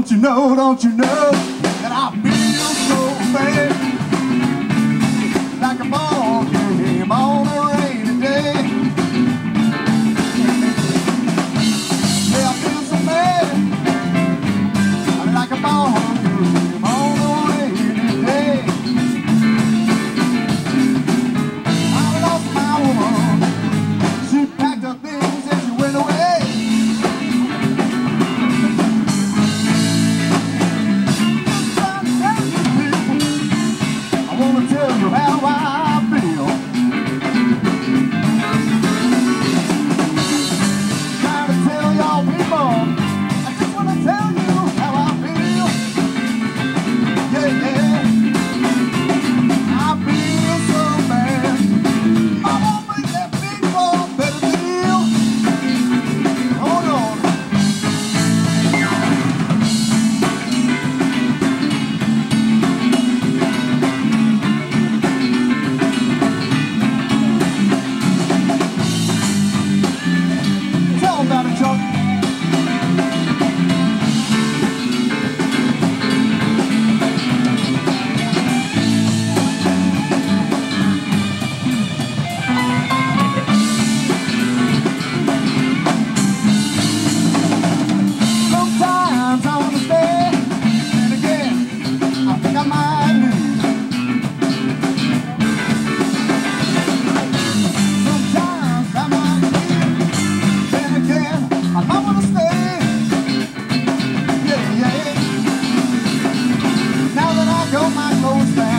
Don't you know, don't you know Well, I You're my close friend.